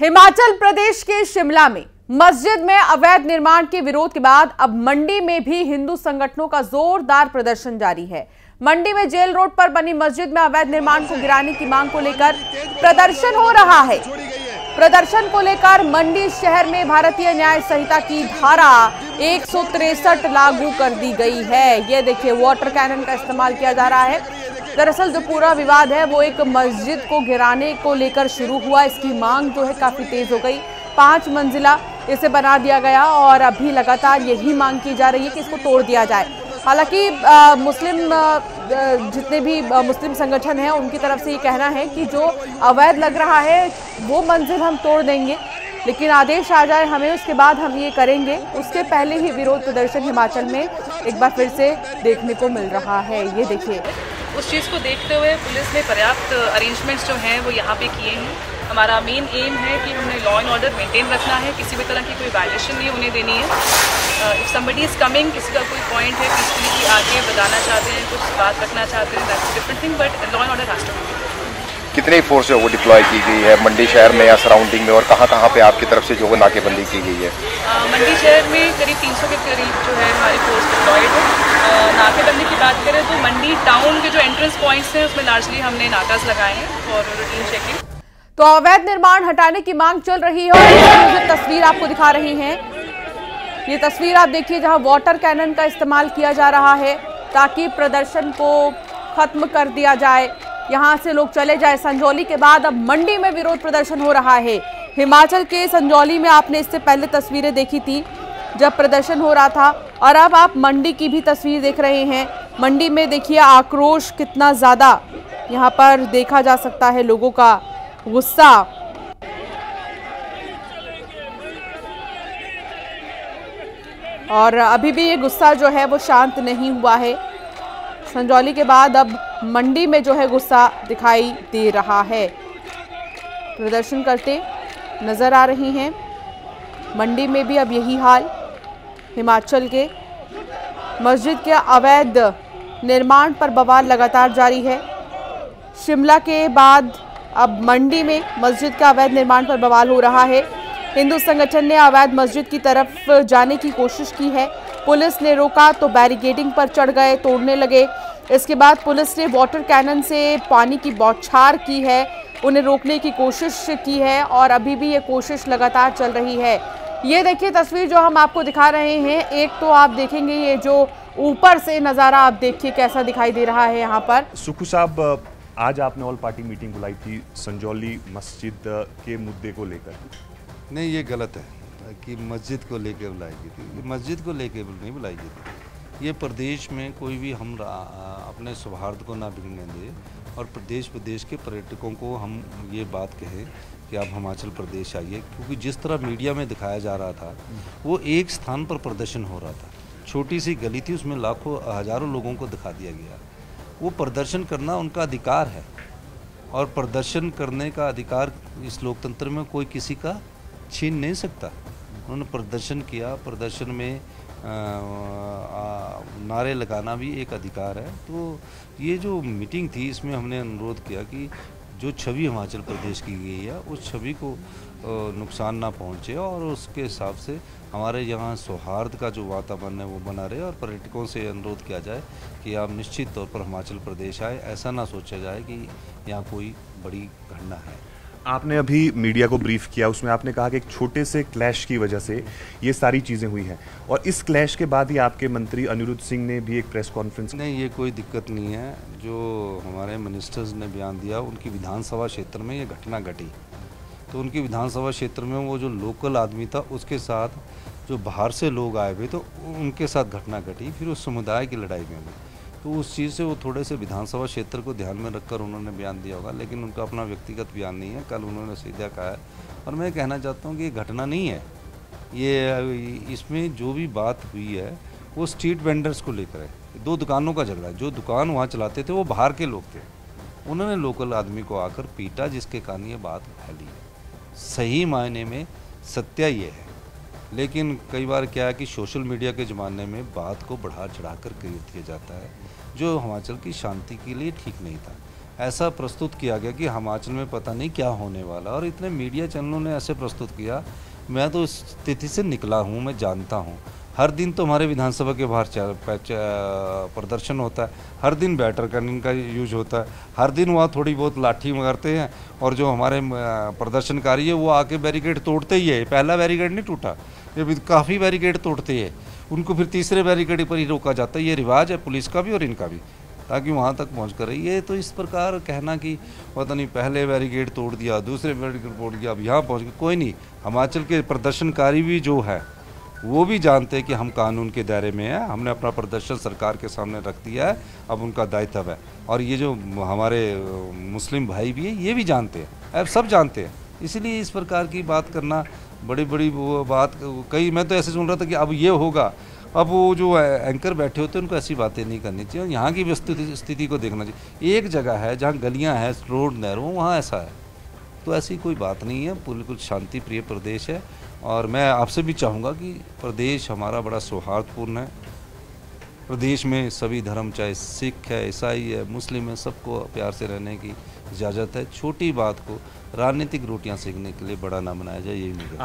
हिमाचल प्रदेश के शिमला में। मस्जिद में अवैध निर्माण के विरोध के बाद अब मंडी में भी हिंदू संगठनों का जोरदार प्रदर्शन जारी है। मंडी में जेल रोड पर बनी मस्जिद में अवैध निर्माण को गिराने की मांग को लेकर प्रदर्शन हो रहा है। प्रदर्शन को लेकर मंडी शहर में भारतीय न्याय संहिता की धारा एक लागू कर दी गई है। ये देखिए वाटर कैनन का इस्तेमाल किया जा रहा है। दरअसल जो पूरा विवाद है वो एक मस्जिद को गिराने को लेकर शुरू हुआ। इसकी मांग जो है काफ़ी तेज हो गई। पाँच मंजिला इसे बना दिया गया और अभी लगातार यही मांग की जा रही है कि इसको तोड़ दिया जाए। हालाँकि मुस्लिम आ, जितने भी मुस्लिम संगठन हैं उनकी तरफ़ से ये कहना है कि जो अवैध लग रहा है वो मंजिल हम तोड़ देंगे। लेकिन आदेश आ जाए हमें उसके बाद हम ये करेंगे। उसके पहले ही विरोध प्रदर्शन हिमाचल में एक बार फिर से देखने को मिल रहा है। ये देखिए। उस चीज़ को देखते हुए पुलिस ने पर्याप्त अरेंजमेंट्स जो हैं वो यहाँ पे किए हैं। हमारा मेन एम है कि हमने लॉ एंड ऑर्डर मेंटेन रखना है किसी भी तरह की कोई वायलेशन नहीं होने देनी है। इफ़ समबडी इज़ कमिंग किसी का कोई पॉइंट है पीसफुली की आगे बताना चाहते हैं कुछ बात रखना चाहते हैं that's different thing but law and order has to कितनी फोर्स जो वो डिप्लॉय की गई है? मंडी शहर में या सराउंडिंग में और कहाँ कहाँ पे आपकी तरफ़ से जो वो नाकेबंदी की गई है? मंडी शहर में करीब 300 के करीब जो है हमारी फोर्स डिप्लॉयड है। नाकेबंदी की बात तो टाउन के जो एंट्रेंस पॉइंट्स हैं, उसमें लार्जली हमने नाकाज लगाए हैं फॉर रूटीन चेकिंग तो अवैध निर्माण हटाने की मांग चल रही है और जो तस्वीर आपको दिखा रही हैं, ये तस्वीर आप देखिए जहाँ वाटर कैनन का इस्तेमाल किया जा रहा है ताकि प्रदर्शन को खत्म कर दिया जाए। यहाँ से लोग चले जाए संजौली के बाद, अब मंडी में विरोध प्रदर्शन हो रहा है। हिमाचल के संजौली में आपने इससे पहले तस्वीरें देखी थी, जब प्रदर्शन हो रहा था और अब आप मंडी की भी तस्वीर देख रहे हैं। मंडी में देखिए आक्रोश कितना ज़्यादा यहाँ पर देखा जा सकता है लोगों का गुस्सा। और अभी भी ये गुस्सा जो है वो शांत नहीं हुआ है। संजौली के बाद अब मंडी में जो है गुस्सा दिखाई दे रहा है। प्रदर्शन करते नज़र आ रही हैं। मंडी में भी अब यही हाल, हिमाचल के। मस्जिद के अवैध निर्माण पर बवाल लगातार जारी है। शिमला के बाद अब मंडी में मस्जिद का अवैध निर्माण पर बवाल हो रहा है। हिंदू संगठन ने अवैध मस्जिद की तरफ़ जाने की कोशिश की है। पुलिस ने रोका तो बैरिकेडिंग पर चढ़ गए, तोड़ने लगे। इसके बाद पुलिस ने वाटर कैनन से पानी की बौछार की है। उन्हें रोकने की कोशिश की है और अभी भी ये कोशिश लगातार चल रही है। ये देखिए तस्वीर जो हम आपको दिखा रहे हैं एक तो आप देखेंगे ये जो ऊपर से नज़ारा आप देखिए कैसा दिखाई दे रहा है यहाँ पर। सुखू साहब आज आपने ऑल पार्टी मीटिंग बुलाई थी संजौली मस्जिद के मुद्दे को लेकर। नहीं ये गलत है कि मस्जिद को लेकर बुलाई गई थी। मस्जिद को लेकर नहीं बुलाई गई थी। ये प्रदेश में कोई भी हम अपने सौहार्द को ना बिगड़ने दे और प्रदेश प्रदेश के पर्यटकों को हम ये बात कहें कि आप हिमाचल प्रदेश आइए, क्योंकि जिस तरह मीडिया में दिखाया जा रहा था, वो एक स्थान पर प्रदर्शन हो रहा था। छोटी सी गली थी, उसमें लाखों, हज़ारों लोगों को दिखा दिया गया। वो प्रदर्शन करना उनका अधिकार है और प्रदर्शन करने का अधिकार इस लोकतंत्र में कोई किसी का छीन नहीं सकता। उन्होंने प्रदर्शन किया, प्रदर्शन में नारे लगाना भी एक अधिकार है। तो ये जो मीटिंग थी, इसमें हमने अनुरोध किया कि जो छवि हिमाचल प्रदेश की गई है, उस छवि को नुकसान ना पहुँचे और उसके हिसाब से हमारे यहाँ सौहार्द का जो वातावरण है, वो बना रहे और पर्यटकों से अनुरोध किया जाए कि आप निश्चित तौर पर हिमाचल प्रदेश आए। ऐसा ना सोचा जाए कि यहाँ कोई बड़ी घटना है। आपने अभी मीडिया को ब्रीफ किया, उसमें आपने कहा कि एक छोटे से क्लैश की वजह से ये सारी चीज़ें हुई हैं। और इस क्लैश के बाद ही आपके मंत्री अनिरुद्ध सिंह ने भी एक प्रेस कॉन्फ्रेंस नहीं, ये कोई दिक्कत नहीं है। जो हमारे मिनिस्टर्स ने बयान दिया, उनकी विधानसभा क्षेत्र में ये घटना घटी। तो उनकी विधानसभा क्षेत्र में वो जो लोकल आदमी था, उसके साथ जो बाहर से लोग आए हुए तो उनके साथ घटना घटी, फिर उस समुदाय की लड़ाई में हुई। तो उस चीज़ से वो थोड़े से विधानसभा क्षेत्र को ध्यान में रखकर उन्होंने बयान दिया होगा, लेकिन उनका अपना व्यक्तिगत बयान नहीं है। कल उन्होंने सीधा कहा है। और मैं कहना चाहता हूँ कि ये घटना नहीं है। ये, इसमें जो भी बात हुई है, वो स्ट्रीट वेंडर्स को लेकर है। दो दुकानों का झगड़ा है। जो दुकान वहाँ चलाते थे, वो बाहर के लोग थे। उन्होंने लोकल आदमी को आकर पीटा, जिसके कारण ये बात फैली है। सही मायने में सत्या ये है लेकिन कई बार क्या है कि सोशल मीडिया के ज़माने में बात को बढ़ा चढ़ा कर किया जाता है, जो हिमाचल की शांति के लिए ठीक नहीं था। ऐसा प्रस्तुत किया गया कि हिमाचल में पता नहीं क्या होने वाला और इतने मीडिया चैनलों ने ऐसे प्रस्तुत किया, मैं तो इस स्थिति से निकला हूँ, मैं जानता हूँ। हर दिन तो हमारे विधानसभा के बाहर प्रदर्शन होता है, हर दिन बैटर करने का यूज़ होता है, हर दिन वहाँ थोड़ी बहुत लाठी मारते हैं और जो हमारे प्रदर्शनकारी है, वो आके बैरिकेड तोड़ते ही है, पहला बैरिकेड नहीं टूटा। भी काफ़ी बैरिकेड तोड़ते हैं। उनको फिर तीसरे बैरिकेड पर ही रोका जाता है। ये रिवाज है पुलिस का भी और इनका भी, ताकि वहाँ तक पहुँच कर ये तो इस प्रकार कहना कि पता नहीं, पहले बैरिकेड तोड़ दिया, दूसरे बैरिकेड तोड़ दिया, अब यहाँ पहुँच गए। कोई नहीं, हिमाचल के प्रदर्शनकारी भी जो है, वो भी जानते हैं कि हम कानून के दायरे में हैं। हमने अपना प्रदर्शन सरकार के सामने रख दिया है, अब उनका दायित्व है। और ये जो हमारे मुस्लिम भाई भी हैं, ये भी जानते हैं। अब सब जानते हैं। इसीलिए इस प्रकार की बात करना बड़ी बड़ी वो बात, कई, मैं तो ऐसे सुन रहा था कि अब ये होगा। अब वो जो एंकर बैठे होते हैं, उनको ऐसी बातें नहीं करनी चाहिए। यहाँ की स्थिति को देखना चाहिए। एक जगह है जहाँ गलियाँ हैं, रोड नहरों वहाँ ऐसा है। तो ऐसी कोई बात नहीं है। बिल्कुल शांति प्रिय प्रदेश है। और मैं आपसे भी चाहूँगा कि प्रदेश हमारा बड़ा सौहार्दपूर्ण है। प्रदेश में सभी धर्म, चाहे सिख है, ईसाई है, मुस्लिम है, सबको प्यार से रहने की इजाज़त है। छोटी बात को राजनीतिक रोटियाँ सेकने के लिए बड़ा ना बनाया जाए, यही मेरा